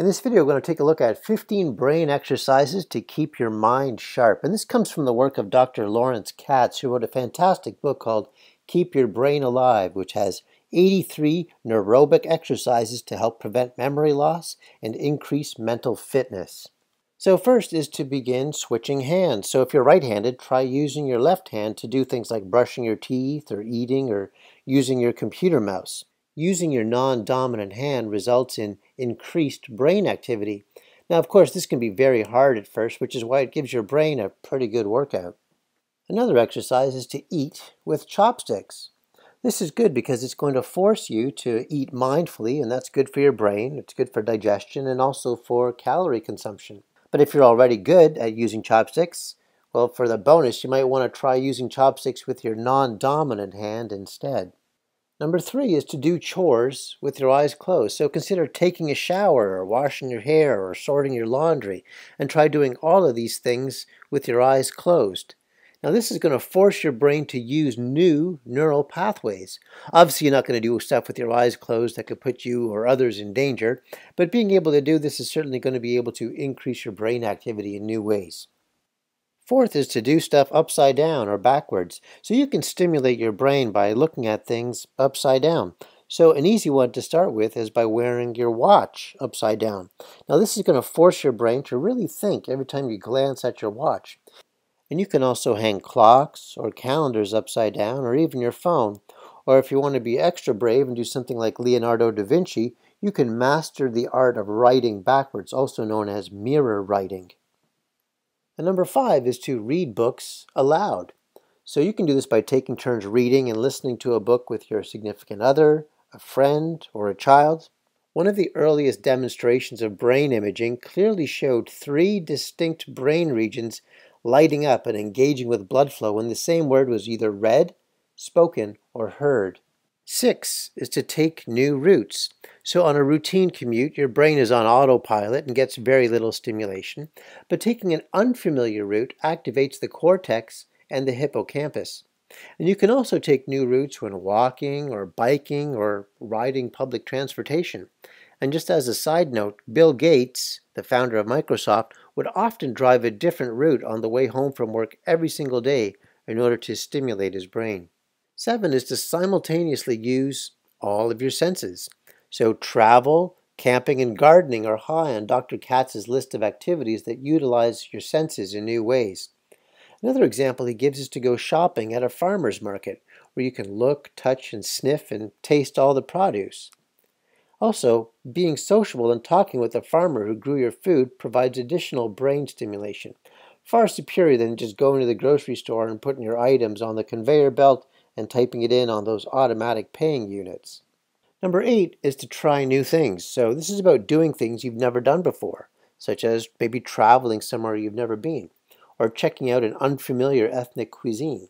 In this video, we're going to take a look at 15 brain exercises to keep your mind sharp. And this comes from the work of Dr. Lawrence Katz, who wrote a fantastic book called Keep Your Brain Alive, which has 83 neurobic exercises to help prevent memory loss and increase mental fitness. So first is to begin switching hands. So if you're right-handed, try using your left hand to do things like brushing your teeth or eating or using your computer mouse using your non-dominant hand results in increased brain activity. Now, of course, this can be very hard at first, which is why it gives your brain a pretty good workout. Another exercise is to eat with chopsticks. This is good because it's going to force you to eat mindfully, and that's good for your brain, it's good for digestion, and also for calorie consumption. But if you're already good at using chopsticks, well, for the bonus, you might want to try using chopsticks with your non-dominant hand instead. Number three is to do chores with your eyes closed. So consider taking a shower or washing your hair or sorting your laundry and try doing all of these things with your eyes closed. Now this is going to force your brain to use new neural pathways. Obviously you're not going to do stuff with your eyes closed that could put you or others in danger, but being able to do this is certainly going to be able to increase your brain activity in new ways. Fourth is to do stuff upside down or backwards. So you can stimulate your brain by looking at things upside down. So an easy one to start with is by wearing your watch upside down. Now this is going to force your brain to really think every time you glance at your watch. And you can also hang clocks or calendars upside down or even your phone. Or if you want to be extra brave and do something like Leonardo da Vinci, you can master the art of writing backwards, also known as mirror writing. And number five is to read books aloud. So you can do this by taking turns reading and listening to a book with your significant other, a friend, or a child. One of the earliest demonstrations of brain imaging clearly showed three distinct brain regions lighting up and engaging with blood flow when the same word was either read, spoken, or heard. Six is to take new routes. So on a routine commute, your brain is on autopilot and gets very little stimulation, but taking an unfamiliar route activates the cortex and the hippocampus. And you can also take new routes when walking or biking or riding public transportation. And just as a side note, Bill Gates, the founder of Microsoft, would often drive a different route on the way home from work every single day in order to stimulate his brain. Seven is to simultaneously use all of your senses. So travel, camping, and gardening are high on Dr. Katz's list of activities that utilize your senses in new ways. Another example he gives is to go shopping at a farmer's market, where you can look, touch, and sniff and taste all the produce. Also, being sociable and talking with the farmer who grew your food provides additional brain stimulation, far superior than just going to the grocery store and putting your items on the conveyor belt and typing it in on those automatic paying units. Number eight is to try new things. So this is about doing things you've never done before, such as maybe traveling somewhere you've never been, or checking out an unfamiliar ethnic cuisine,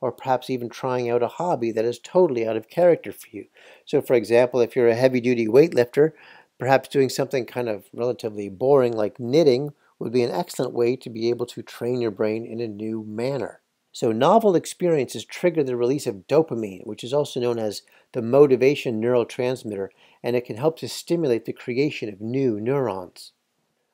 or perhaps even trying out a hobby that is totally out of character for you. So for example, if you're a heavy-duty weightlifter, perhaps doing something kind of relatively boring like knitting would be an excellent way to be able to train your brain in a new manner. So novel experiences trigger the release of dopamine, which is also known as the motivation neurotransmitter, and it can help to stimulate the creation of new neurons.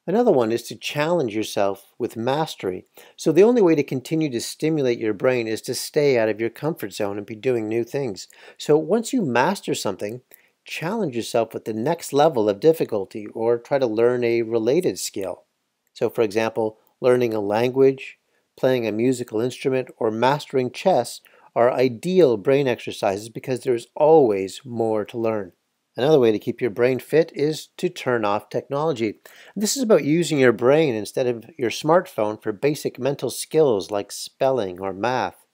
Another one is to challenge yourself with mastery. So the only way to continue to stimulate your brain is to stay out of your comfort zone and be doing new things. So once you master something, challenge yourself with the next level of difficulty or try to learn a related skill. So for example, learning a language, playing a musical instrument, or mastering chess are ideal brain exercises because there's always more to learn. Another way to keep your brain fit is to turn off technology. This is about using your brain instead of your smartphone for basic mental skills like spelling or math.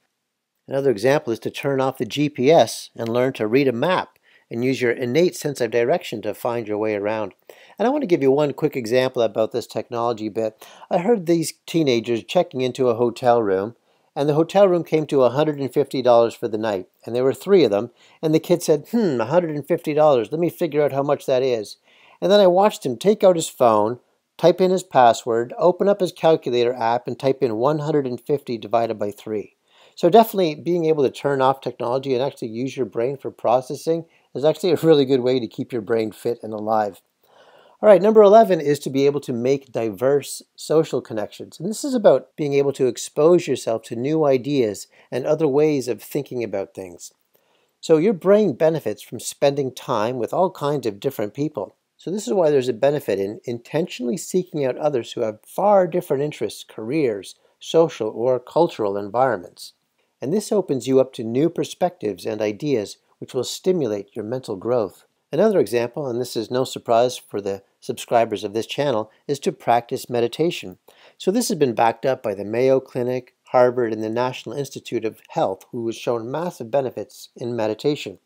Another example is to turn off the GPS and learn to read a map and use your innate sense of direction to find your way around. And I want to give you one quick example about this technology bit. I heard these teenagers checking into a hotel room, and the hotel room came to $150 for the night. And there were three of them, and the kid said, hmm, $150, let me figure out how much that is. And then I watched him take out his phone, type in his password, open up his calculator app, and type in 150 divided by 3. So definitely being able to turn off technology and actually use your brain for processing is actually a really good way to keep your brain fit and alive. All right, number 11 is to be able to make diverse social connections. And this is about being able to expose yourself to new ideas and other ways of thinking about things. So your brain benefits from spending time with all kinds of different people. So this is why there's a benefit in intentionally seeking out others who have far different interests, careers, social or cultural environments. And this opens you up to new perspectives and ideas which will stimulate your mental growth. Another example, and this is no surprise for the subscribers of this channel, is to practice meditation. So this has been backed up by the Mayo Clinic, Harvard, and the National Institute of Health, who has shown massive benefits in meditation.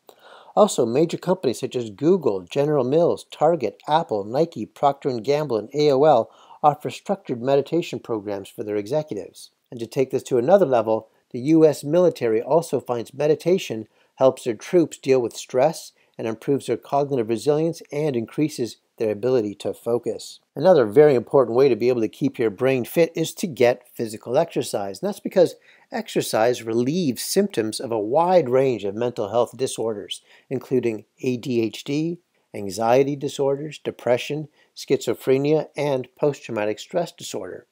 Also, major companies such as Google, General Mills, Target, Apple, Nike, Procter & Gamble, and AOL offer structured meditation programs for their executives. And to take this to another level, the U.S. military also finds meditation helps their troops deal with stress and improves their cognitive resilience and increases their ability to focus. Another very important way to be able to keep your brain fit is to get physical exercise. And that's because exercise relieves symptoms of a wide range of mental health disorders, including ADHD, anxiety disorders, depression, schizophrenia, and post traumatic stress disorder.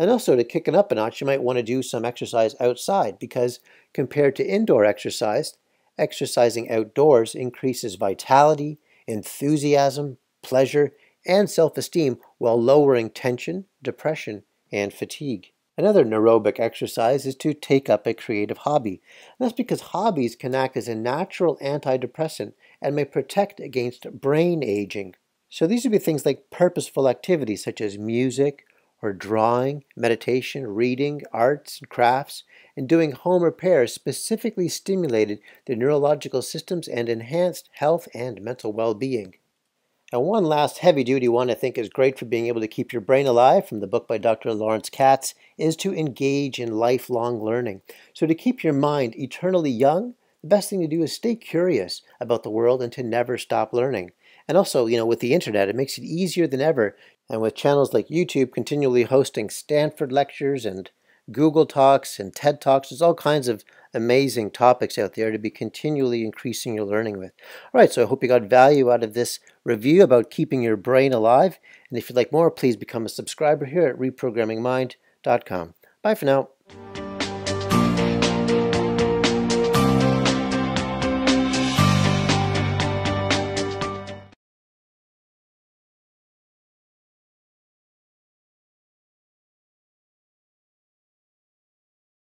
And also, to kick it up a notch, you might want to do some exercise outside because compared to indoor exercise, exercising outdoors increases vitality, enthusiasm, pleasure, and self esteem while lowering tension, depression, and fatigue. Another neurobic exercise is to take up a creative hobby. That's because hobbies can act as a natural antidepressant and may protect against brain aging. So these would be things like purposeful activities such as music, or drawing, meditation, reading, arts, and crafts, and doing home repairs specifically stimulated the neurological systems and enhanced health and mental well-being. And one last heavy-duty one I think is great for being able to keep your brain alive from the book by Dr. Lawrence Katz is to engage in lifelong learning. So to keep your mind eternally young, the best thing to do is stay curious about the world and to never stop learning. And also, you know, with the internet, it makes it easier than ever and with channels like YouTube continually hosting Stanford lectures and Google Talks and TED Talks, there's all kinds of amazing topics out there to be continually increasing your learning with. All right, so I hope you got value out of this review about keeping your brain alive. And if you'd like more, please become a subscriber here at reprogrammingmind.com. Bye for now.